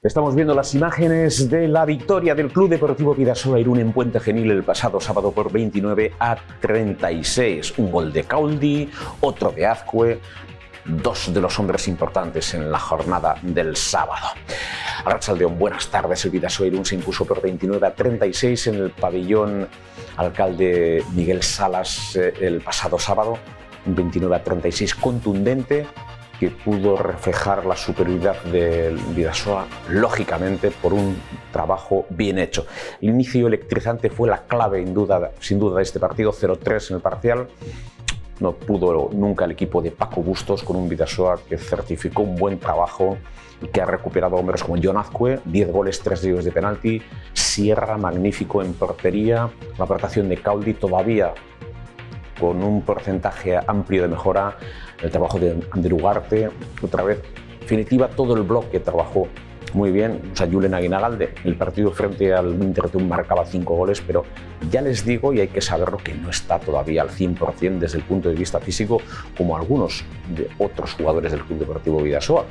Estamos viendo las imágenes de la victoria del Club Deportivo Vidasoa Irún en Puente Genil el pasado sábado por 29 a 36. Un gol de Cauldi, otro de Azcue, dos de los hombres importantes en la jornada del sábado. Arrachaldeón, buenas tardes. El Vidasoa Irún se impuso por 29 a 36 en el pabellón alcalde Miguel Salas eh, el pasado sábado. Un 29 a 36 contundente que pudo reflejar la superioridad del Vidasoa, lógicamente, por un trabajo bien hecho. El inicio electrizante fue la clave, sin duda, de este partido, 0-3 en el parcial. No pudo nunca el equipo de Paco Bustos con un Vidasoa que certificó un buen trabajo y que ha recuperado hombres como John Azcue, 10 goles, 3 de de penalti, Sierra, magnífico en portería, la aportación de Caudi todavía con un porcentaje amplio de mejora, el trabajo de Ander Ugarte, otra vez, definitiva, todo el bloque trabajó muy bien. O sea, Julen Aguinalde, el partido frente al Intertum marcaba cinco goles, pero ya les digo, y hay que saberlo, que no está todavía al 100% desde el punto de vista físico, como algunos de otros jugadores del Club Deportivo Vidasoa.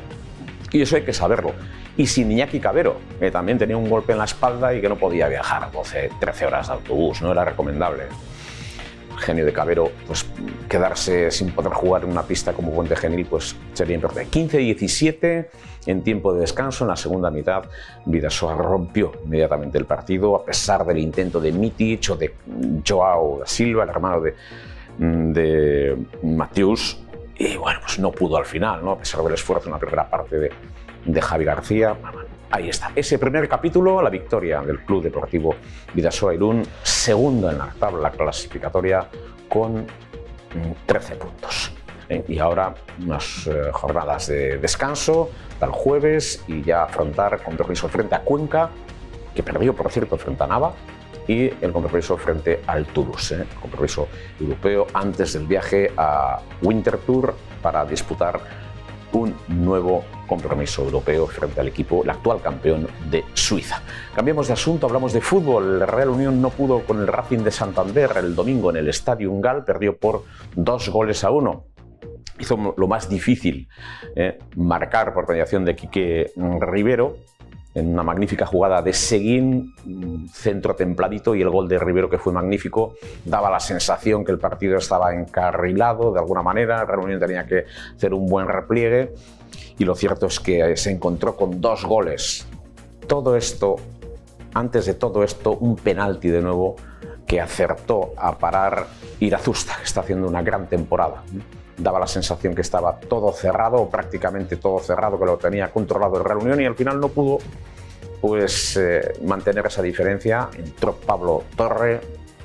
Y eso hay que saberlo. Y sin Iñaki Cabero, que también tenía un golpe en la espalda y que no podía viajar 12, 13 horas de autobús, no era recomendable genio de Cabero, pues quedarse sin poder jugar en una pista como Puente Genil, pues sería importante. 15-17 en tiempo de descanso, en la segunda mitad, Vidasoa rompió inmediatamente el partido, a pesar del intento de Mitic o de Joao Silva, el hermano de, de Mateus, y bueno, pues no pudo al final, ¿no? a pesar del esfuerzo en la primera parte de, de Javi García. Ahí está. Ese primer capítulo, la victoria del Club Deportivo Vidasoa Irún, segundo en la tabla clasificatoria con 13 mm, puntos. Eh, y ahora unas eh, jornadas de descanso el jueves y ya afrontar compromiso frente a Cuenca, que perdió, por cierto, frente a Nava, y el compromiso frente al Toulouse, eh, compromiso europeo antes del viaje a Winter Tour para disputar un nuevo compromiso europeo frente al equipo, el actual campeón de Suiza. Cambiamos de asunto, hablamos de fútbol. El Real Unión no pudo con el Racing de Santander el domingo en el Estadio Ungal, perdió por dos goles a uno. Hizo lo más difícil, eh, marcar por mediación de Quique Rivero, en una magnífica jugada de Seguín, centro templadito y el gol de Rivero que fue magnífico, daba la sensación que el partido estaba encarrilado de alguna manera, Unión tenía que hacer un buen repliegue y lo cierto es que se encontró con dos goles. Todo esto, antes de todo esto, un penalti de nuevo que acertó a parar Irazusta, que está haciendo una gran temporada daba la sensación que estaba todo cerrado, prácticamente todo cerrado, que lo tenía controlado el Real Unión y al final no pudo pues, eh, mantener esa diferencia. Entró Pablo Torre,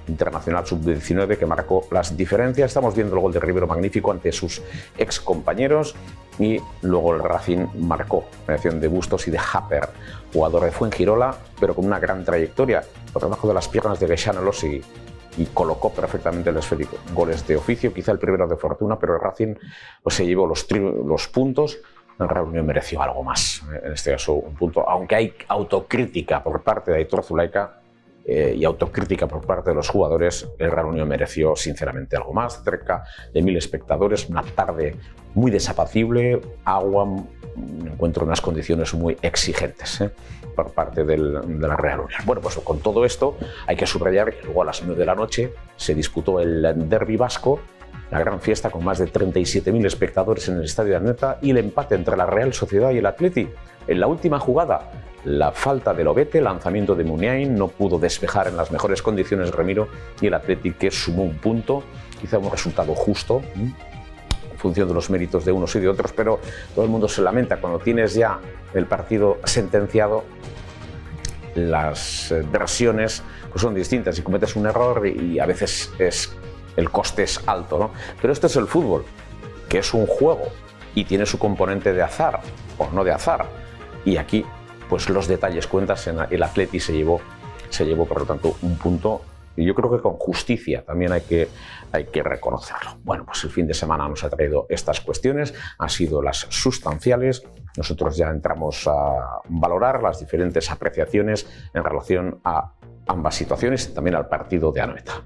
internacional sub-19, que marcó las diferencias. Estamos viendo el gol de Rivero magnífico ante sus ex compañeros y luego el Racing marcó acción de Bustos y de Happer, jugador de Fuengirola, pero con una gran trayectoria. Por debajo de las piernas de Geshanelos y y colocó perfectamente el esférico. Goles de oficio, quizá el primero de fortuna, pero el Racing pues, se llevó los, los puntos. El Real Unión mereció algo más, en este caso un punto, aunque hay autocrítica por parte de Aitor Zulaika eh, y autocrítica por parte de los jugadores, el Real Unión mereció sinceramente algo más, cerca de mil espectadores, una tarde muy desapacible, agua, encuentro en unas condiciones muy exigentes ¿eh? Por parte del, de la Real Unión. Bueno, pues con todo esto hay que subrayar que luego a las 9 de la noche se disputó el Derby Vasco, la gran fiesta con más de 37.000 espectadores en el Estadio de Arneta y el empate entre la Real Sociedad y el Atleti. En la última jugada, la falta del Obete, lanzamiento de Muniain, no pudo despejar en las mejores condiciones Remiro y el Atleti que sumó un punto, quizá un resultado justo función de los méritos de unos y de otros, pero todo el mundo se lamenta cuando tienes ya el partido sentenciado, las eh, versiones pues son distintas y cometes un error y a veces es, el coste es alto. ¿no? Pero esto es el fútbol, que es un juego y tiene su componente de azar o no de azar. Y aquí, pues los detalles cuentas, en el Atleti se llevó, se llevó por lo tanto un punto y yo creo que con justicia también hay que, hay que reconocerlo. Bueno, pues el fin de semana nos ha traído estas cuestiones, han sido las sustanciales. Nosotros ya entramos a valorar las diferentes apreciaciones en relación a ambas situaciones y también al partido de Anoeta.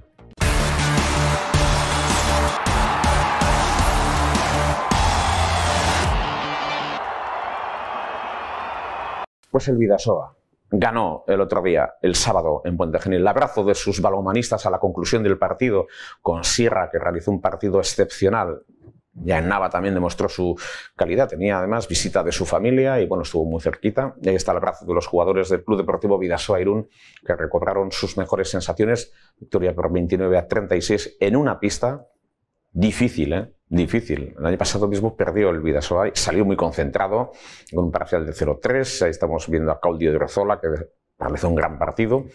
Pues el Vidasoa ganó el otro día, el sábado, en Puente Genil. El abrazo de sus balomanistas a la conclusión del partido con Sierra, que realizó un partido excepcional. Ya en Nava también demostró su calidad. Tenía además visita de su familia y bueno, estuvo muy cerquita. Y ahí está el abrazo de los jugadores del Club Deportivo Vidasoa Irún, que recobraron sus mejores sensaciones. Victoria por 29 a 36 en una pista difícil, ¿eh? Difícil. El año pasado mismo perdió el Vidasoa, salió muy concentrado, con un parcial de 0-3. Ahí estamos viendo a Claudio de Rozola, que realizó un gran partido.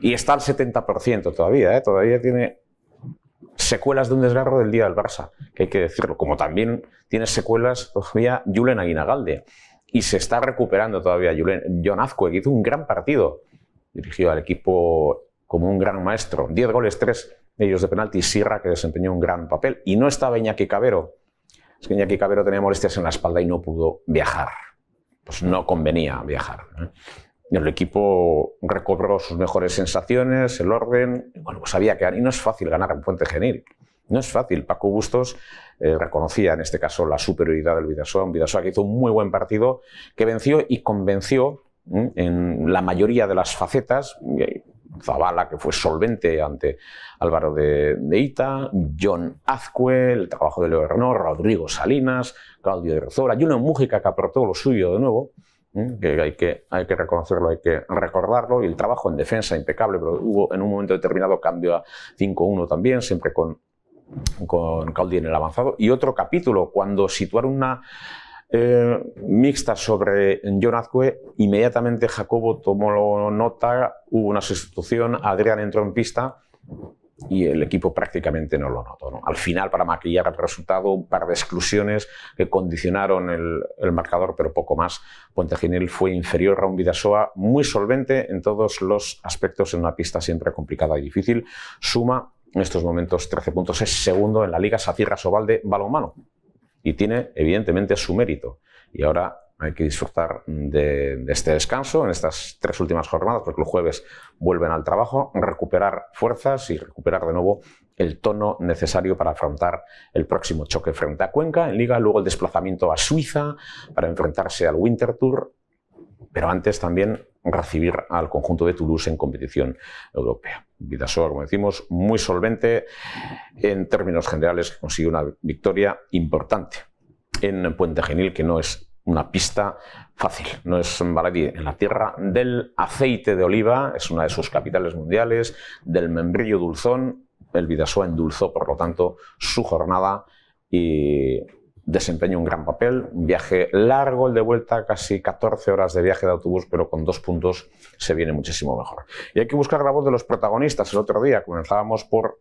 Y está al 70% todavía, ¿eh? todavía tiene secuelas de un desgarro del día del Barça, que hay que decirlo. Como también tiene secuelas todavía Julen Aguinagalde. Y se está recuperando todavía Julen. John Azcue, que hizo un gran partido. Dirigió al equipo como un gran maestro. 10 goles, 3 ellos de penalti, Sierra, que desempeñó un gran papel. Y no estaba Iñaki Cabero. Es que Iñaki Cabero tenía molestias en la espalda y no pudo viajar. Pues no convenía viajar. el equipo recobró sus mejores sensaciones, el orden. Bueno, pues había que Y no es fácil ganar en Puente Genil. No es fácil. Paco Bustos eh, reconocía en este caso la superioridad del Vidasoa. Un Vidasoa que hizo un muy buen partido, que venció y convenció en la mayoría de las facetas. Zavala, que fue solvente ante Álvaro de, Ita, John Azcue, el trabajo de Leo Rodrigo Salinas, Claudio de Rozola, Juno Mújica, que aportó lo suyo de nuevo, que hay, que hay que reconocerlo, hay que recordarlo, y el trabajo en defensa impecable, pero hubo en un momento determinado cambio a 5-1 también, siempre con, con Caudi en el avanzado, y otro capítulo, cuando situaron una eh, mixta sobre John Azcue, inmediatamente Jacobo tomó nota, hubo una sustitución, Adrián entró en pista y el equipo prácticamente no lo notó. Al final, para maquillar el resultado, un par de exclusiones que condicionaron el, marcador, pero poco más. Puente Genil fue inferior a un Vidasoa muy solvente en todos los aspectos en una pista siempre complicada y difícil. Suma en estos momentos 13 puntos, es segundo en la Liga Sacirra Sobalde balonmano y tiene evidentemente su mérito. Y ahora hay que disfrutar de, este descanso en estas tres últimas jornadas, porque los jueves vuelven al trabajo, recuperar fuerzas y recuperar de nuevo el tono necesario para afrontar el próximo choque frente a Cuenca en Liga, luego el desplazamiento a Suiza para enfrentarse al Winter Tour, pero antes también recibir al conjunto de Toulouse en competición europea. Vidasoa, como decimos, muy solvente en términos generales, consigue una victoria importante en Puente Genil, que no es una pista fácil, no es baladí en la tierra del aceite de oliva, es una de sus capitales mundiales, del membrillo dulzón, el Vidasoa endulzó, por lo tanto, su jornada y desempeña un gran papel. Un viaje largo, el de vuelta, casi 14 horas de viaje de autobús, pero con dos puntos se viene muchísimo mejor. Y hay que buscar la voz de los protagonistas. El otro día comenzábamos por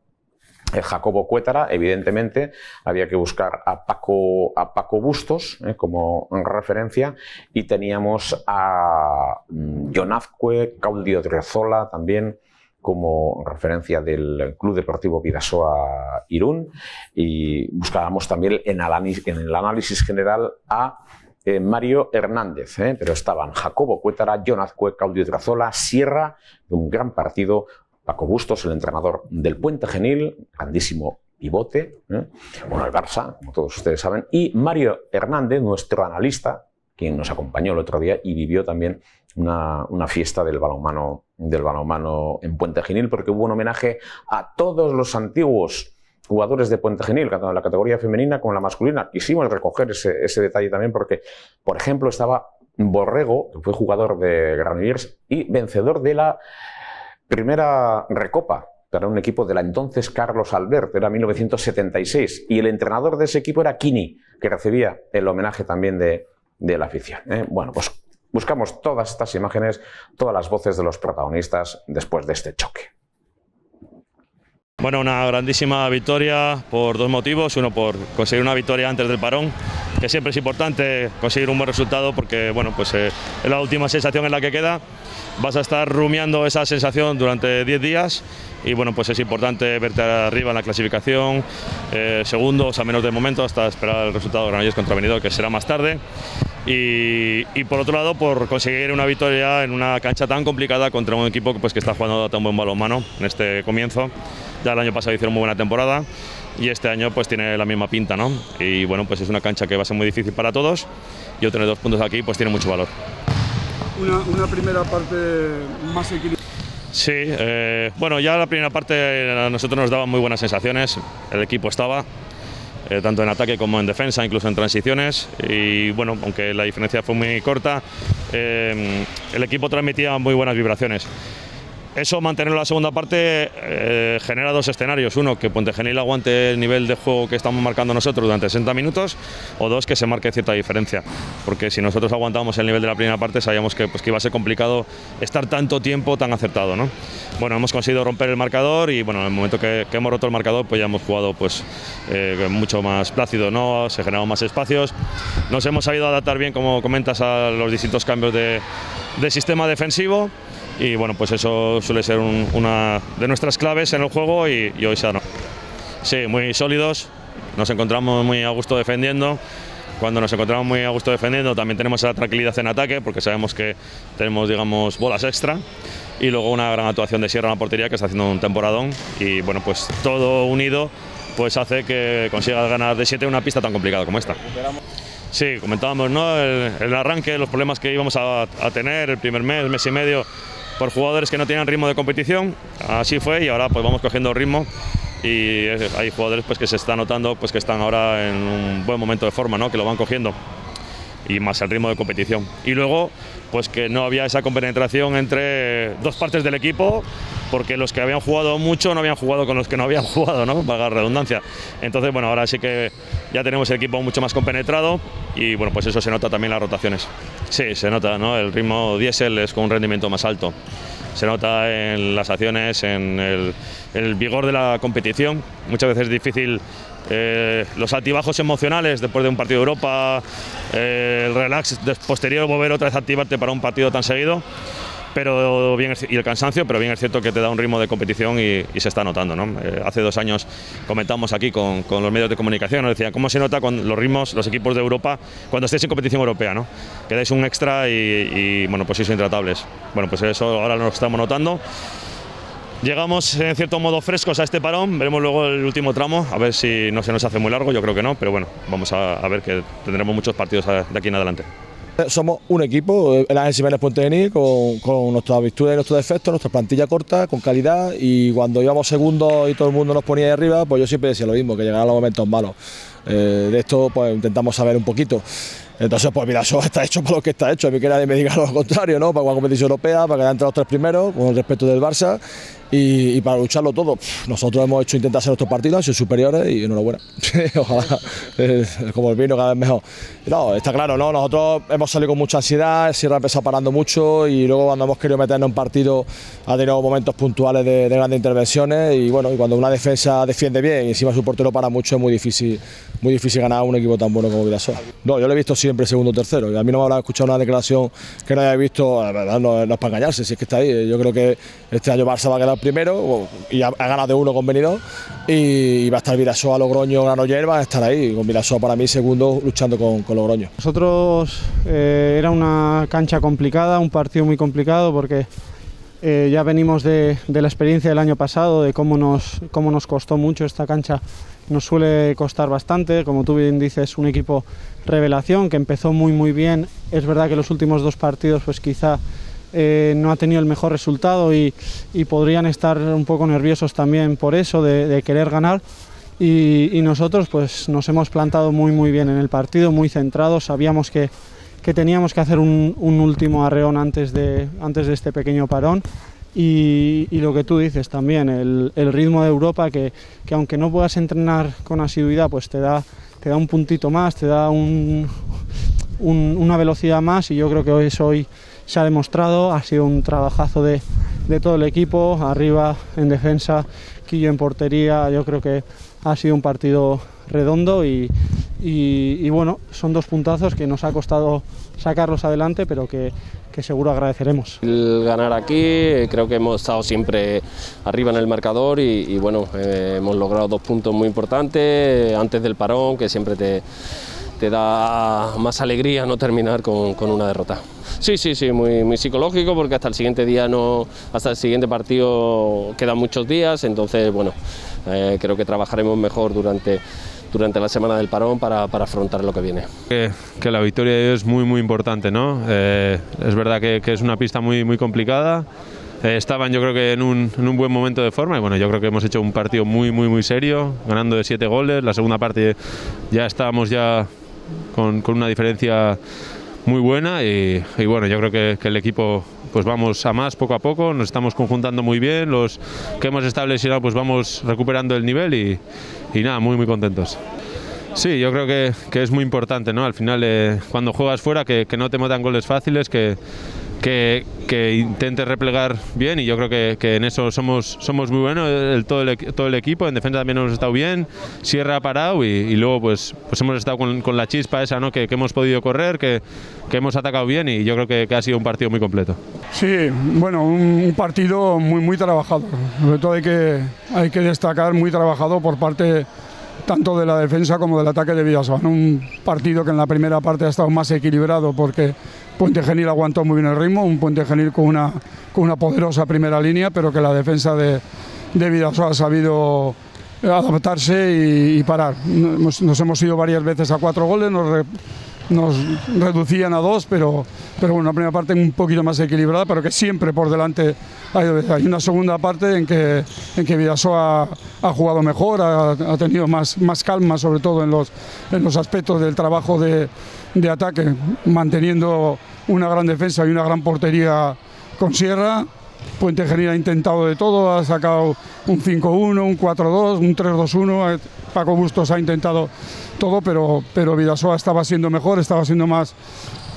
eh, Jacobo Cuétara, evidentemente, había que buscar a Paco, a Paco Bustos eh, como referencia y teníamos a mm, John Azcue, Claudio Driozola también, como referencia del Club Deportivo Vidasoa Irún y buscábamos también en, el análisis general a eh, Mario Hernández, ¿eh? pero estaban Jacobo Cuétara, John Azcue, Claudio Trazola, Sierra, de un gran partido, Paco Bustos, el entrenador del Puente Genil, grandísimo pivote, ¿eh? bueno, el Barça, como todos ustedes saben, y Mario Hernández, nuestro analista, quien nos acompañó el otro día y vivió también una, fiesta del balonmano, del balonmano en Puente Genil, porque hubo un homenaje a todos los antiguos jugadores de Puente Genil, tanto en la categoría femenina como la masculina. Quisimos recoger ese, detalle también porque, por ejemplo, estaba Borrego, que fue jugador de Granollers y vencedor de la primera recopa para un equipo de la entonces Carlos Albert, era 1976, y el entrenador de ese equipo era Kini, que recibía el homenaje también de, la afición. ¿eh? Bueno, pues Buscamos todas estas imágenes, todas las voces de los protagonistas después de este choque. Bueno, una grandísima victoria por dos motivos. Uno, por conseguir una victoria antes del parón, que siempre es importante conseguir un buen resultado porque bueno, pues, eh, es la última sensación en la que queda. Vas a estar rumiando esa sensación durante 10 días y bueno, pues es importante verte arriba en la clasificación, eh, segundos a menos de momento hasta esperar el resultado de Granollers contra Benidorm, que será más tarde. Y, por otro lado, por conseguir una victoria en una cancha tan complicada contra un equipo pues, que está jugando tan buen balonmano en este comienzo. Ya el año pasado hicieron muy buena temporada y este año pues tiene la misma pinta, ¿no? Y bueno, pues es una cancha que va a ser muy difícil para todos y obtener dos puntos aquí pues tiene mucho valor. una, primera parte más equilibrada. Sí, eh, bueno, ya la primera parte a nosotros nos daba muy buenas sensaciones, el equipo estaba, eh, tanto en ataque como en defensa, incluso en transiciones. Y bueno, aunque la diferencia fue muy corta, eh, el equipo transmitía muy buenas vibraciones. Eso, mantenerlo en la segunda parte, eh, genera dos escenarios. Uno, que Puente Genil aguante el nivel de juego que estamos marcando nosotros durante 60 minutos, o dos, que se marque cierta diferencia. Porque si nosotros aguantábamos el nivel de la primera parte, sabíamos que, pues, que iba a ser complicado estar tanto tiempo tan acertado. ¿no? Bueno, hemos conseguido romper el marcador y bueno, en el momento que, hemos roto el marcador, pues ya hemos jugado pues, eh, mucho más plácido, ¿no? se generaron más espacios. Nos hemos sabido adaptar bien, como comentas, a los distintos cambios de, de sistema defensivo y bueno, pues eso suele ser una de nuestras claves en el juego y, hoy se ha Sí, muy sólidos, nos encontramos muy a gusto defendiendo. Cuando nos encontramos muy a gusto defendiendo también tenemos esa tranquilidad en ataque porque sabemos que tenemos digamos bolas extra y luego una gran actuación de Sierra en la portería que está haciendo un temporadón y bueno pues todo unido pues hace que consiga ganar de 7 una pista tan complicada como esta. Sí, comentábamos ¿no? el, arranque, los problemas que íbamos a, a tener el primer mes, mes y medio por jugadores que no tienen ritmo de competición. Así fue y ahora pues vamos cogiendo ritmo y hay jugadores pues que se están notando pues que están ahora en un buen momento de forma, ¿no? que lo van cogiendo y más el ritmo de competición. Y luego pues que no había esa compenetración entre dos partes del equipo porque los que habían jugado mucho no habían jugado con los que no habían jugado, ¿no? Valga redundancia. Entonces, bueno, ahora sí que ya tenemos el equipo mucho más compenetrado y bueno, pues eso se nota también en las rotaciones. Sí, se nota, ¿no? El ritmo diésel es con un rendimiento más alto. Se nota en las acciones, en el, vigor de la competición. Muchas veces es difícil eh, los altibajos emocionales después de un partido de Europa, eh, el relax posterior, volver otra vez a activarte para un partido tan seguido pero bien y el cansancio, pero bien es cierto que te da un ritmo de competición y, se está notando. ¿no? Eh, hace dos años comentamos aquí con, los medios de comunicación, nos decían cómo se nota con los ritmos, los equipos de Europa, cuando estéis en competición europea, ¿no? que dais un extra y, bueno, pues sois intratables. Bueno, pues eso ahora lo estamos notando. Llegamos en cierto modo frescos a este parón, veremos luego el último tramo, a ver si no se nos hace muy largo, yo creo que no, pero bueno, vamos a, a ver que tendremos muchos partidos de aquí en adelante. Somos un equipo, el Ángel Jiménez Puente con, con nuestras virtudes y nuestros defectos, nuestra plantilla corta, con calidad y cuando íbamos segundos y todo el mundo nos ponía de arriba, pues yo siempre decía lo mismo, que llegaban los momentos malos. Eh, de esto pues intentamos saber un poquito. Entonces, pues Vidasoa está hecho por lo que está hecho. A mí que nadie me diga lo contrario, ¿no? Para jugar competición europea, para quedar entre los tres primeros, con el respeto del Barça y, para lucharlo todo. Nosotros hemos hecho intentar hacer nuestros partidos, sido superiores y enhorabuena. Ojalá, como el vino cada vez mejor. No, está claro, ¿no? Nosotros hemos salido con mucha ansiedad, Sierra ha empezado parando mucho y luego cuando hemos querido meternos en partido ha tenido momentos puntuales de, grandes intervenciones y bueno, y cuando una defensa defiende bien y encima su portero para mucho es muy difícil, muy difícil ganar a un equipo tan bueno como Vidasoa. No, yo lo he visto siempre segundo o tercero. A mí no me habrá escuchado una declaración que no haya visto, la verdad no, es para engañarse, si es que está ahí. Yo creo que este año Barça va a quedar primero y ha, ganado de uno con Benidorm y, va a estar Vidasoa, Logroño, Granoller, va a estar ahí. Con Vidasoa para mí segundo luchando con, con Logroño. Nosotros eh, era una cancha complicada, un partido muy complicado porque eh, ya venimos de, de, la experiencia del año pasado, de cómo nos, cómo nos costó mucho esta cancha. Nos suele costar bastante, como tú bien dices, un equipo revelación que empezó muy muy bien. Es verdad que los últimos dos partidos pues quizá eh, no ha tenido el mejor resultado y, podrían estar un poco nerviosos también por eso, de, querer ganar. Y, nosotros pues nos hemos plantado muy muy bien en el partido, muy centrados, sabíamos que que teníamos que hacer un, último arreón antes de, antes de este pequeño parón. Y, lo que tú dices también, el, ritmo de Europa, que, aunque no puedas entrenar con asiduidad, pues te da, te da un puntito más, te da una velocidad más y yo creo que hoy, hoy se ha demostrado, ha sido un trabajazo de, de todo el equipo, arriba en defensa, Quillo en portería, yo creo que ha sido un partido redondo y, y, bueno, son dos puntazos que nos ha costado sacarlos adelante, pero que, que, seguro agradeceremos. El ganar aquí, creo que hemos estado siempre arriba en el marcador y, bueno, eh, hemos logrado dos puntos muy importantes antes del parón, que siempre te, te da más alegría no terminar con, con, una derrota. Sí, sí, sí, muy, muy psicológico porque hasta el siguiente día no, hasta el siguiente partido quedan muchos días, entonces bueno, eh, creo que trabajaremos mejor durante durante la semana del parón para, para afrontar lo que viene. Que, que, la victoria es muy muy importante, ¿no? Eh, es verdad que, que, es una pista muy, muy complicada. Eh, estaban yo creo que en un, en un, buen momento de forma y bueno, yo creo que hemos hecho un partido muy muy muy serio, ganando de siete goles. La segunda parte ya estábamos ya con, con una diferencia muy buena y, y bueno, yo creo que, que, el equipo pues vamos a más poco a poco, nos estamos conjuntando muy bien, los que hemos establecido pues vamos recuperando el nivel y, y nada, muy muy contentos. Sí, yo creo que, que es muy importante, ¿no? Al final, eh, cuando juegas fuera, que, no te metan goles fáciles, que, que, que intentes replegar bien y yo creo que, que en eso somos, somos muy buenos, el, todo, el, todo el equipo, en defensa también hemos estado bien, Sierra ha parado y, y luego pues, pues hemos estado con, con, la chispa esa, ¿no? que, que hemos podido correr, que, que hemos atacado bien y yo creo que, que, ha sido un partido muy completo. Sí, bueno, un, un partido muy, muy trabajado, sobre todo hay que, hay que destacar muy trabajado por parte tanto de la defensa como del ataque de Vidasoa. Un partido que en la primera parte ha estado más equilibrado porque Puente Genil aguantó muy bien el ritmo, un Puente Genil con una, con una poderosa primera línea, pero que la defensa de, de ha sabido adaptarse y, parar. Nos, hemos ido varias veces a cuatro goles, nos reducían a dos, pero, pero bueno, una primera parte un poquito más equilibrada, pero que siempre por delante hay, una segunda parte en que, en que Vidasoa ha, ha jugado mejor, ha, ha, tenido más, más calma, sobre todo en los, en los aspectos del trabajo de, de ataque, manteniendo una gran defensa y una gran portería con Sierra. Puente Genil ha intentado de todo, ha sacado un 5-1, un 4-2, un 3-2-1. Paco Bustos ha intentado todo, pero, pero Vidasoa estaba siendo mejor, estaba siendo más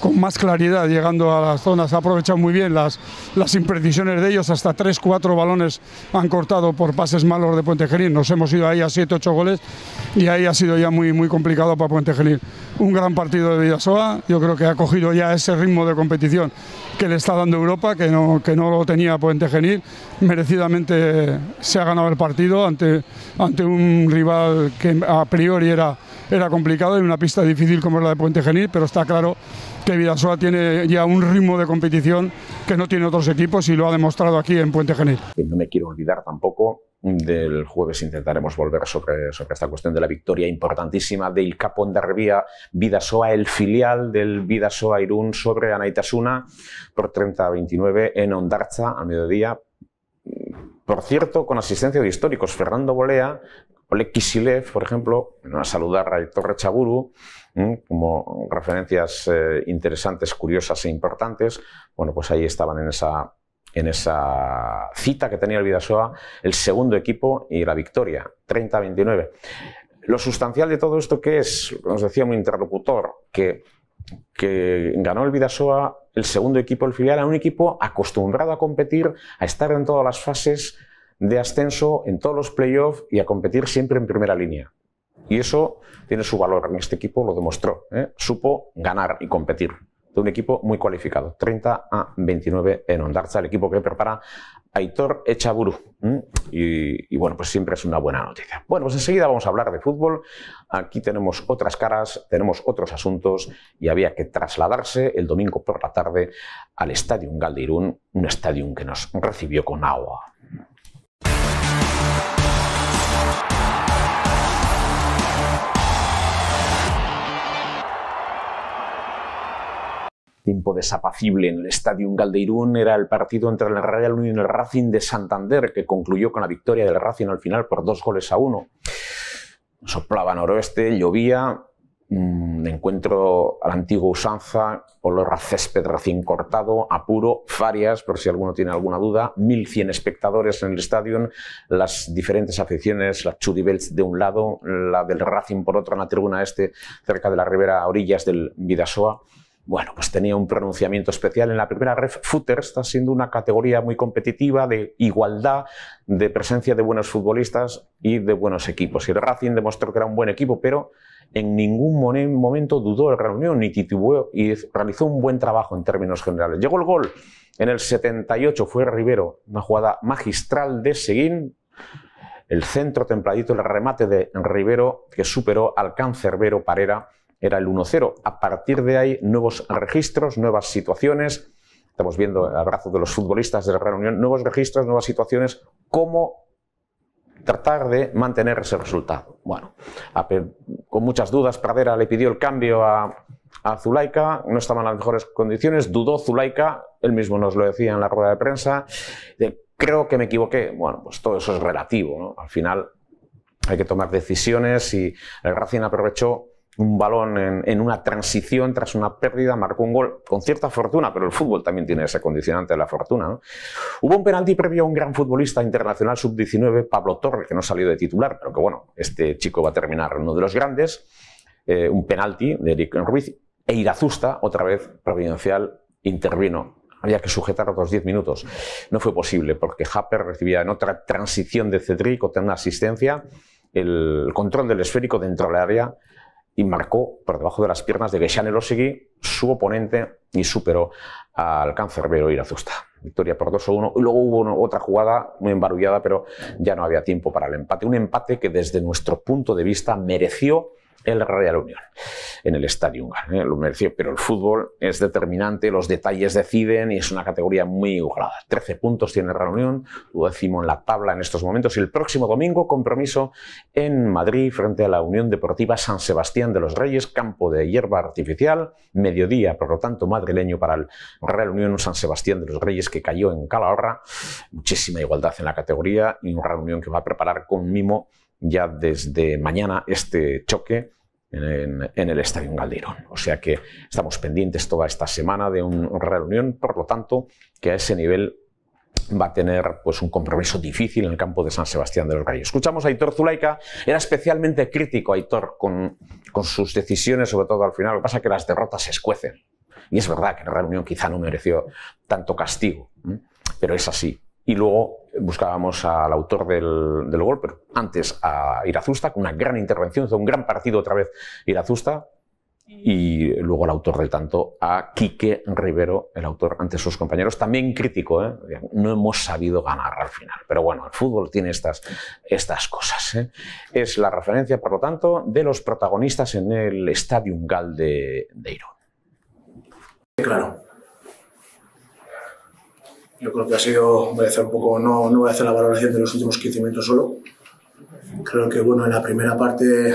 con más claridad llegando a las zonas, ha aprovechado muy bien las, las imprecisiones de ellos, hasta 3-4 balones han cortado por pases malos de Puente Genil, nos hemos ido ahí a 7-8 goles y ahí ha sido ya muy, muy complicado para Puente Genil. Un gran partido de Vidasoa, yo creo que ha cogido ya ese ritmo de competición que le está dando Europa, que no, que no lo tenía Puente Genil, merecidamente se ha ganado el partido ante, ante un rival que a priori era, era complicado y una pista difícil como es la de Puente Genil, pero está claro que Vidasoa tiene ya un ritmo de competición que no tiene otros equipos y lo ha demostrado aquí en Puente Genil. No me quiero olvidar tampoco del jueves intentaremos volver sobre, sobre esta cuestión de la victoria importantísima del Capo Ondarribía Vidasoa, el filial del Vidasoa Irún sobre Anaitasuna por 30 a 29 en Ondarcha a mediodía. Por cierto, con asistencia de históricos, Fernando Bolea, Oleg Kisilev, por ejemplo, a saludar a Torre Chaguru, como referencias eh, interesantes, curiosas e importantes. Bueno, pues ahí estaban en esa, en esa cita que tenía el Vidasoa el segundo equipo y la victoria, 30-29. Lo sustancial de todo esto que es, nos decía un interlocutor, que, que ganó el Vidasoa el segundo equipo, el filial, a un equipo acostumbrado a competir, a estar en todas las fases de ascenso, en todos los playoffs y a competir siempre en primera línea. Y eso tiene su valor. En este equipo lo demostró. ¿eh? Supo ganar y competir. De un equipo muy cualificado. 30 a 29 en Ondarza, el equipo que prepara Aitor Echaburu. Y, y, bueno, pues siempre es una buena noticia. Bueno, pues enseguida vamos a hablar de fútbol. Aquí tenemos otras caras, tenemos otros asuntos y había que trasladarse el domingo por la tarde al Estadio Galdirún, un estadio que nos recibió con agua. Tiempo desapacible en el Estadio Galdeirún era el partido entre el Real Unión y el Racing de Santander, que concluyó con la victoria del Racing al final por dos goles a uno. Soplaba noroeste, llovía, mmm, encuentro a la antigua usanza, olor a césped cortado, apuro, farias, por si alguno tiene alguna duda, 1.100 espectadores en el estadio, las diferentes aficiones, la Chudibels de un lado, la del Racing por otro en la tribuna este, cerca de la ribera a orillas del Vidasoa bueno, pues tenía un pronunciamiento especial en la primera ref. Footer está siendo una categoría muy competitiva de igualdad, de presencia de buenos futbolistas y de buenos equipos. Y el Racing demostró que era un buen equipo, pero en ningún momento dudó de la reunión ni titubeó y realizó un buen trabajo en términos generales. Llegó el gol en el 78, fue Rivero, una jugada magistral de Seguín. El centro templadito, el remate de Rivero que superó al cancerbero Parera era el 1-0. A partir de ahí, nuevos registros, nuevas situaciones. Estamos viendo el abrazo de los futbolistas de la Real Unión, nuevos registros, nuevas situaciones, como tratar de mantener ese resultado. Bueno, con muchas dudas, Pradera le pidió el cambio a, a Zulaika, no estaba en las mejores condiciones, dudó Zulaika, él mismo nos lo decía en la rueda de prensa, creo que me equivoqué. Bueno, pues todo eso es relativo. Al final hay que tomar decisiones y el Racing aprovechó un balón en, una transición tras una pérdida, marcó un gol con cierta fortuna, pero el fútbol también tiene ese condicionante de la fortuna. Hubo un penalti previo a un gran futbolista internacional sub-19, Pablo Torre, que no salió de titular, pero que bueno, este chico va a terminar uno de los grandes. Eh, un penalti de Eric Ruiz e Irazusta, otra vez providencial, intervino. Había que sujetar otros 10 minutos. No fue posible porque Happer recibía en otra transición de Cedric o una asistencia el control del esférico dentro del área y marcó por debajo de las piernas de Geshan Elosegui, su oponente, y superó al cancerbero Irazusta. Victoria por 2 1. Y luego hubo otra jugada muy embarullada, pero ya no había tiempo para el empate. Un empate que desde nuestro punto de vista mereció el Real Unión en el Estadio ¿eh? lo mereció, pero el fútbol es determinante, los detalles deciden y es una categoría muy igualada. 13 puntos tiene Real Unión, lo décimo en la tabla en estos momentos y el próximo domingo compromiso en Madrid frente a la Unión Deportiva San Sebastián de los Reyes, campo de hierba artificial, mediodía, por lo tanto, madrileño para el Real Unión San Sebastián de los Reyes que cayó en Calahorra, muchísima igualdad en la categoría y un Real Unión que va a preparar con mimo ya desde mañana este choque en, el Estadio Galderón. O sea que estamos pendientes toda esta semana de una reunión, por lo tanto, que a ese nivel va a tener pues, un compromiso difícil en el campo de San Sebastián de los Reyes. Escuchamos a Aitor Zulaika, era especialmente crítico Aitor con, con sus decisiones, sobre todo al final. Lo que pasa es que las derrotas se escuecen. Y es verdad que la reunión quizá no mereció tanto castigo, pero es así y luego buscábamos al autor del, gol, pero antes a Irazusta, con una gran intervención, un gran partido otra vez Irazusta, y luego el autor del tanto, a Quique Rivero, el autor ante sus compañeros, también crítico, ¿eh? no hemos sabido ganar al final, pero bueno, el fútbol tiene estas, estas cosas. ¿eh? Es la referencia, por lo tanto, de los protagonistas en el Stadium Gal de, de. Claro, yo creo que ha sido, voy a hacer un poco, no, no voy a hacer la valoración de los últimos 15 minutos solo. Creo que, bueno, en la primera parte,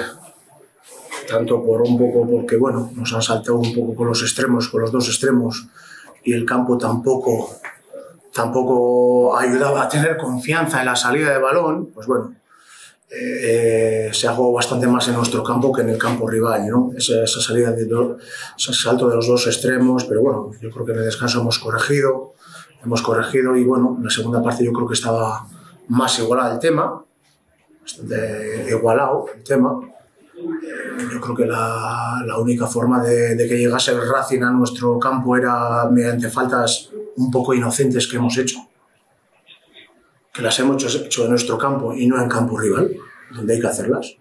tanto por un poco porque, bueno, nos han saltado un poco con los extremos, con los dos extremos, y el campo tampoco, tampoco ayudaba a tener confianza en la salida de balón, pues bueno, eh, se ha jugado bastante más en nuestro campo que en el campo rival, ¿no? Esa, esa salida de ese salto de los dos extremos, pero bueno, yo creo que en el descanso hemos corregido hemos corregido y bueno, en la segunda parte yo creo que estaba más igualado el tema, bastante igualado el tema. Eh, yo creo que la, la única forma de, de, que llegase el Racing a nuestro campo era mediante faltas un poco inocentes que hemos hecho, que las hemos hecho en nuestro campo y no en campo rival, donde hay que hacerlas.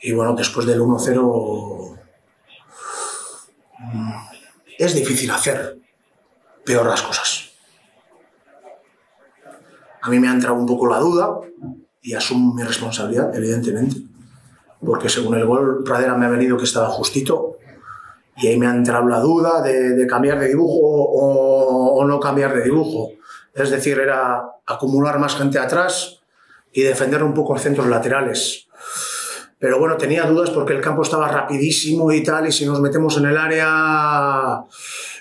Y bueno, después del 1-0 mm, es difícil hacer peor las cosas a mí me ha entrado un poco la duda y asumo mi responsabilidad, evidentemente, porque según el gol Pradera me ha venido que estaba justito y ahí me ha entrado la duda de, cambiar de dibujo o, no cambiar de dibujo. Es decir, era acumular más gente atrás y defender un poco los centros laterales. Pero bueno, tenía dudas porque el campo estaba rapidísimo y tal, y si nos metemos en el área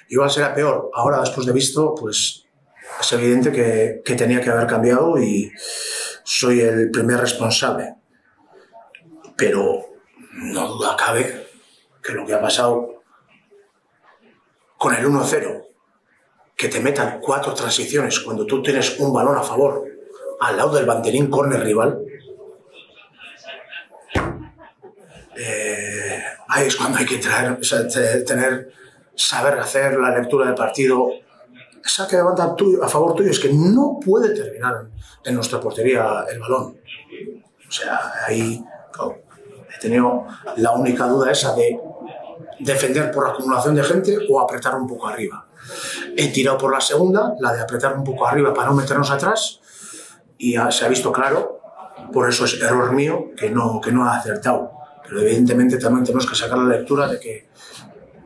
igual será peor. Ahora, después de visto, pues es evidente que, que, tenía que haber cambiado y soy el primer responsable. Pero no duda cabe que lo que ha pasado con el 1-0, que te metan cuatro transiciones cuando tú tienes un balón a favor al lado del banderín corner rival, eh, ahí es cuando hay que tener, saber hacer la lectura del partido, esa que levanta a favor tuyo es que no puede terminar en nuestra portería el balón. O sea, ahí he tenido la única duda esa de defender por acumulación de gente o apretar un poco arriba. He tirado por la segunda, la de apretar un poco arriba para no meternos atrás y se ha visto claro, por eso es error mío que no, que no ha acertado. Pero evidentemente también tenemos que sacar la lectura de que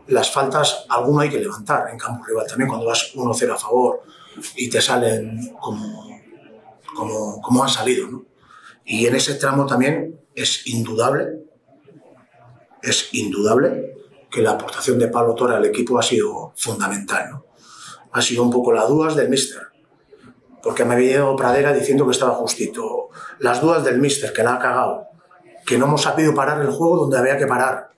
las faltas, alguno hay que levantar en campo rival también cuando vas 1-0 a favor y te salen como, como, como han salido. Y en ese tramo también es indudable, es indudable que la aportación de Pablo Torre al equipo ha sido fundamental. ¿no? Ha sido un poco las dudas del míster, porque me había ido Pradera diciendo que estaba justito. Las dudas del míster, que la ha cagado, que no hemos sabido parar el juego donde había que parar,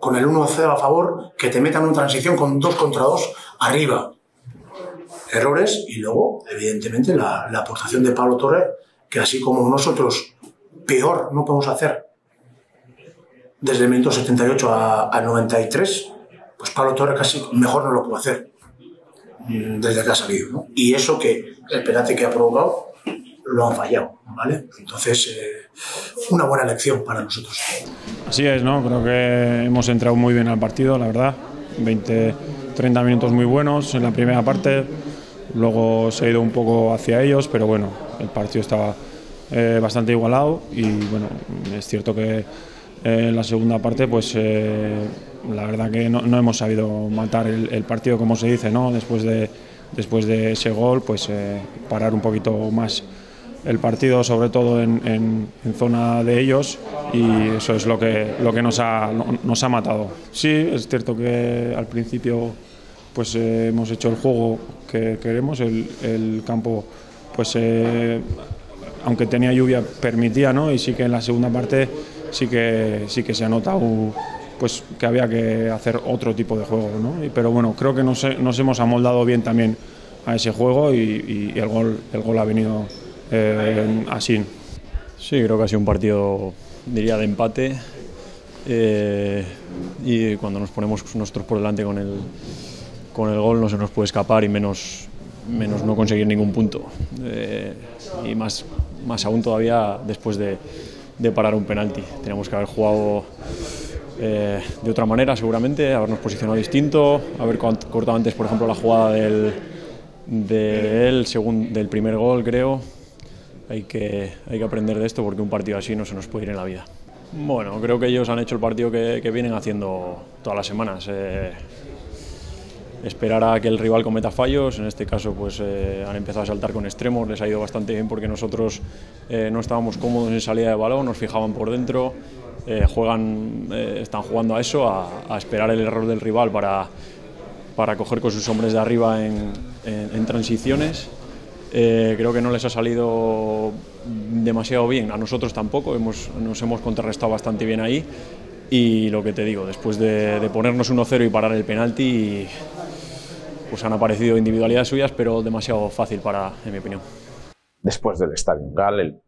con el 1-0 a favor, que te metan en transición con 2 contra 2 arriba. Errores y luego, evidentemente, la, la aportación de Pablo Torre, que así como nosotros peor no podemos hacer desde el minuto 78 al 93, pues Pablo Torre casi mejor no lo puede hacer mm, desde que ha salido. ¿no? Y eso que el penalti que ha provocado lo han fallado, ¿vale? Entonces, eh, una buena lección para nosotros. Así es, ¿no? Creo que hemos entrado muy bien al partido, la verdad. 20, 30 minutos muy buenos en la primera parte. Luego se ha ido un poco hacia ellos, pero bueno, el partido estaba eh, bastante igualado y bueno, es cierto que en la segunda parte, pues eh, la verdad que no, hemos sabido matar el, partido, como se dice, ¿no? Después de, después de ese gol, pues eh, parar un poquito más el partido, sobre todo en, zona de ellos, y eso es lo que, lo que nos, ha, nos ha matado. Sí, es cierto que al principio pues eh, hemos hecho el juego que queremos, el, el campo pues aunque tenía lluvia permitía, ¿no? Y sí que en la segunda parte sí que, sí que se ha notado pues, que había que hacer otro tipo de juego. ¿no? Pero bueno, creo que nos, nos, hemos amoldado bien también a ese juego y, el, gol, el gol ha venido eh, así. Sí, creo que ha sido un partido, diría, de empate. Eh, y cuando nos ponemos nosotros por delante con el, con el gol no se nos puede escapar y menos, menos no conseguir ningún punto. Eh, y más, más aún todavía después de, de parar un penalti. Tenemos que haber jugado eh, de otra manera seguramente, habernos posicionado distinto, haber cortado antes, por ejemplo, la jugada del, del, del primer gol, creo. Hay que, hay que aprender de esto porque un partido así no se nos puede ir en la vida. Bueno, creo que ellos han hecho el partido que, que vienen haciendo todas las semanas. Eh, esperar a que el rival cometa fallos. En este caso, pues eh, han empezado a saltar con extremos, les ha ido bastante bien porque nosotros eh, no estábamos cómodos en salida de balón, nos fijaban por dentro. Eh, juegan, están jugando a eso, a, esperar el error del rival para, para coger con sus hombres de arriba en, en, transiciones. creo que no les ha salido demasiado bien, a nosotros tampoco, hemos, nos hemos contrarrestado bastante bien ahí. Y lo que te digo, después de, de ponernos 1-0 y parar el penalti, pues han aparecido individualidades suyas, pero demasiado fácil para, en mi opinión. Después del Estadio Gal,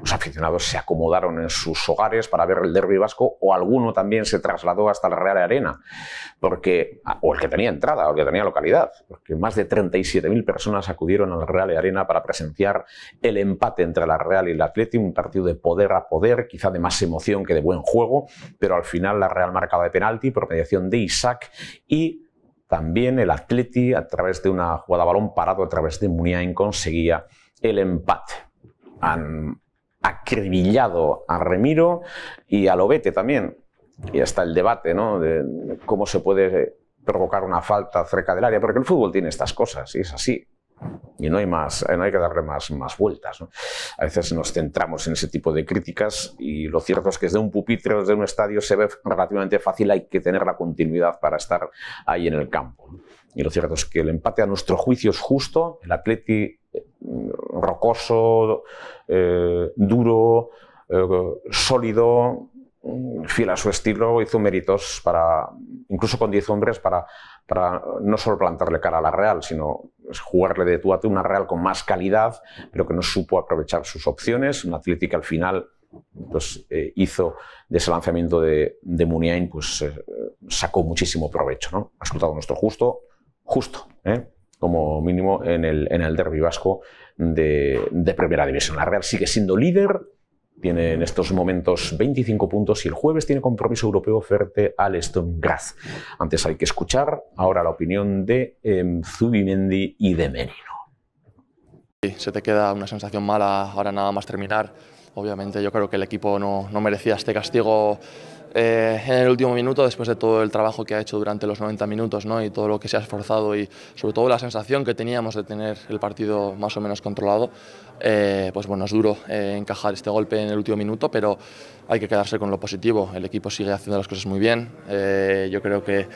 los aficionados se acomodaron en sus hogares para ver el derby vasco o alguno también se trasladó hasta la Real Arena, porque, ah, o el que tenía entrada, o el que tenía localidad, porque más de 37.000 personas acudieron a la Real Arena para presenciar el empate entre la Real y el Atleti, un partido de poder a poder, quizá de más emoción que de buen juego, pero al final la Real marcaba de penalti por mediación de Isaac y también el Atleti, a través de una jugada balón parado, a través de Muniain, conseguía el empate. Han acribillado a Remiro y a Lobete también. Y está el debate ¿no? de cómo se puede provocar una falta cerca del área, porque el fútbol tiene estas cosas y es así. Y no hay, más, no hay que darle más, más vueltas. A veces nos centramos en ese tipo de críticas y lo cierto es que desde un pupitre, desde un estadio se ve relativamente fácil, hay que tener la continuidad para estar ahí en el campo. Y lo cierto es que el empate a nuestro juicio es justo, el Atleti eh, rocoso, eh, duro, eh, sólido, fiel a su estilo, hizo méritos para, incluso con 10 hombres, para, para no solo plantarle cara a la Real, sino jugarle de tú a tú una Real con más calidad, pero que no supo aprovechar sus opciones. Un Atlético al final pues, eh, hizo de ese lanzamiento de, de Muniain, pues eh, sacó muchísimo provecho. ¿no? Resultado nuestro justo, justo, ¿eh? como mínimo en el, en el derby vasco de, de primera división. La Real sigue siendo líder tiene en estos momentos 25 puntos y el jueves tiene compromiso europeo frente al Stone Graz. Antes hay que escuchar ahora la opinión de eh, Zubimendi y de Merino. Sí, se te queda una sensación mala ahora nada más terminar. Obviamente yo creo que el equipo no, no merecía este castigo eh, en el último minuto, después de todo el trabajo que ha hecho durante los 90 minutos ¿no? y todo lo que se ha esforzado y sobre todo la sensación que teníamos de tener el partido más o menos controlado, eh, pues bueno, es duro eh, encajar este golpe en el último minuto, pero hay que quedarse con lo positivo. El equipo sigue haciendo las cosas muy bien. yo creo que,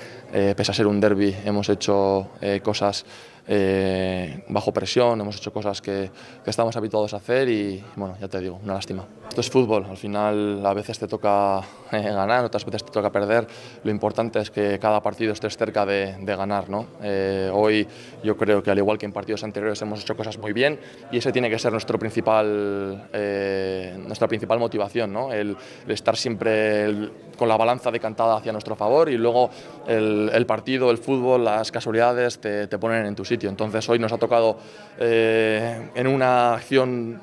pese a ser un derby, hemos hecho cosas eh, bajo presión, hemos hecho cosas que, que, estamos habituados a hacer y bueno, ya te digo, una lástima. Esto es fútbol, al final a veces te toca eh, ganar, otras veces te toca perder. Lo importante es que cada partido estés cerca de, de ganar. ¿no? Eh, hoy yo creo que al igual que en partidos anteriores hemos hecho cosas muy bien y ese tiene que ser nuestro principal, nuestra principal motivación, ¿no? el, el estar siempre el, con la balanza decantada hacia nuestro favor y luego el, el partido, el fútbol, las casualidades te, te ponen en tu sitio. Entonces hoy nos ha tocado eh, en una acción,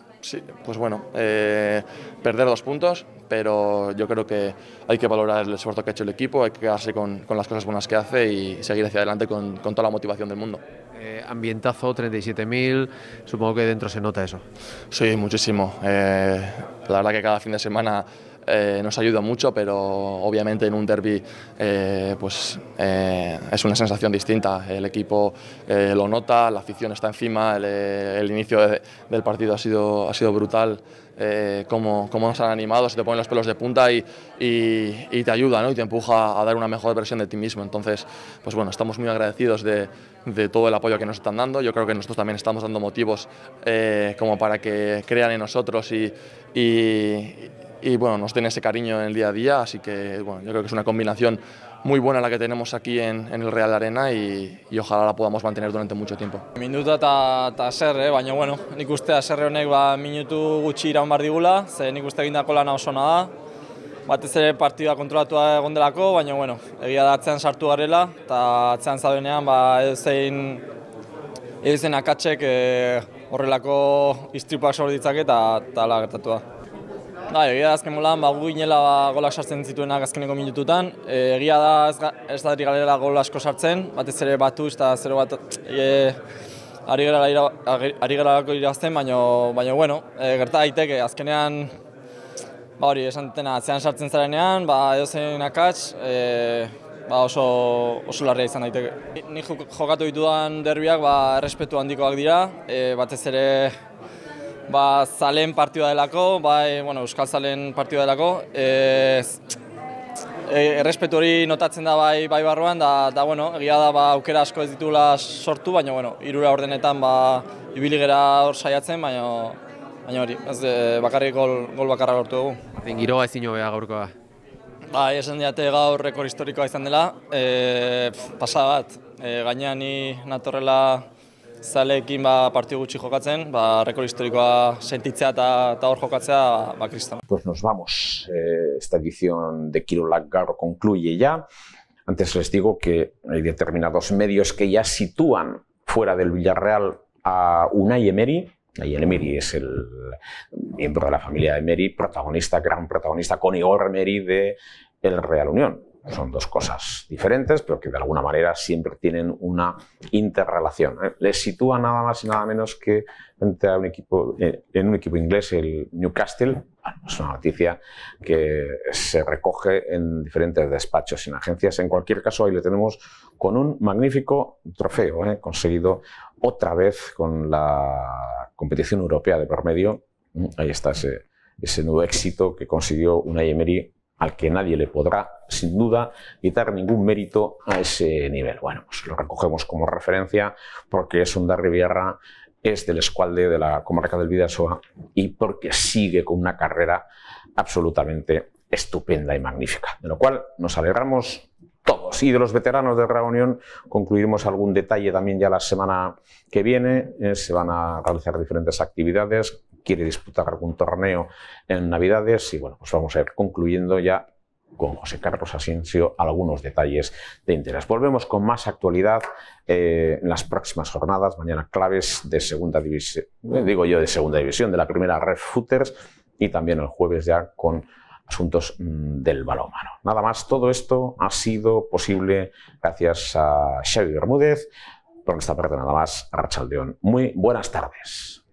pues bueno, eh, perder dos puntos, pero yo creo que hay que valorar el esfuerzo que ha hecho el equipo, hay que quedarse con, con las cosas buenas que hace y seguir hacia adelante con, con toda la motivación del mundo. Eh, ambientazo, 37.000, supongo que dentro se nota eso. Sí, muchísimo. Eh, la verdad que cada fin de semana eh, nos ayuda mucho, pero obviamente en un derby eh, pues, eh, es una sensación distinta. El equipo lo nota, la afición está encima, el, inicio de, del partido ha sido, ha sido brutal. Cómo, cómo, nos han animado, se te ponen los pelos de punta y, y, te ayuda ¿no? y te empuja a dar una mejor versión de ti mismo. Entonces, pues bueno, estamos muy agradecidos de, de todo el apoyo que nos están dando. Yo creo que nosotros también estamos dando motivos como para que crean en nosotros y, y bueno, nos den ese cariño en el día a día. Así que bueno, yo creo que es una combinación muy buena la que tenemos aquí en, en el Real Arena y, y ojalá la podamos mantener durante mucho tiempo. Minutu eta, eta serre, baina bueno, nik uste serre honek ba, minutu gutxi iraun bar digula, ze nik uste egindako lana oso da. Batez ere partida kontrolatua egon delako, baina bueno, egia da atzean sartu garela, eta atzean zaudenean ba, edozein, edozein akatsek e, horrelako istripuak sor ditzake eta ala gertatu da. Da, egia da azken molan, ba, gu ginela ba, golak sartzen zituenak azkeneko minututan. E, egia da ez, da galera gol asko sartzen, batez ere batu eta zero bat e, ari gara ira, ari gara baina, baina bueno, e, gerta daiteke azkenean ba hori, esan dutena, atzean sartzen zarenean, ba, edo zen akats, e, ba, oso, oso larria izan daiteke. Ni jokatu ditudan derbiak ba, errespetu handikoak dira, e, batez ere ba, zalen partidua delako, bai, bueno, Euskal Zalen partidua delako. E, e, errespetu hori notatzen da bai, bai barruan, da, da bueno, egia da ba, aukera asko ez ditula sortu, baina bueno, irura ordenetan ba, ibili gera hor saiatzen, baina, baina hori, ez de, bakarrik gol, gol bakarra gortu dugu. Zin giroa ezin hobea gaurkoa. Ba, esan diate gaur rekor historikoa izan dela, e, pasa bat, e, gainean ni natorrela zaleekin ba, partidu gutxi jokatzen, ba, rekord historikoa sentitzea eta, hor jokatzea, ba, kriston. Pues nos vamos. Eh, esta edición de Kirolak Garro concluye ya. Antes les digo que hay determinados medios que ya sitúan fuera del Villarreal a Unai Emery. Unai Emery es el miembro de la familia de Emery, protagonista, gran protagonista con Igor Emery de el Real Unión son dos cosas diferentes, pero que de alguna manera siempre tienen una interrelación. ¿eh? Les sitúa nada más y nada menos que un equipo, eh, en un equipo inglés, el Newcastle. es una noticia que se recoge en diferentes despachos en agencias. En cualquier caso, ahí le tenemos con un magnífico trofeo, ¿eh? conseguido otra vez con la competición europea de por medio. Ahí está ese, ese nuevo éxito que consiguió Unai Emery al que nadie le podrá, sin duda, quitar ningún mérito a ese nivel. Bueno, pues lo recogemos como referencia porque es un Riviera, es del escualde de la comarca del Vidasoa y porque sigue con una carrera absolutamente estupenda y magnífica. De lo cual nos alegramos todos. Y de los veteranos de Reunión concluiremos algún detalle también ya la semana que viene. Eh, se van a realizar diferentes actividades quiere disputar algún torneo en Navidades y bueno, pues vamos a ir concluyendo ya con José Carlos Asensio algunos detalles de interés. Volvemos con más actualidad eh, en las próximas jornadas, mañana claves de segunda división, eh, digo yo de segunda división, de la primera Red Footers y también el jueves ya con asuntos mmm, del balómano. Nada más, todo esto ha sido posible gracias a Xavi Bermúdez. Por esta parte nada más, Rachaldeón. Muy buenas tardes.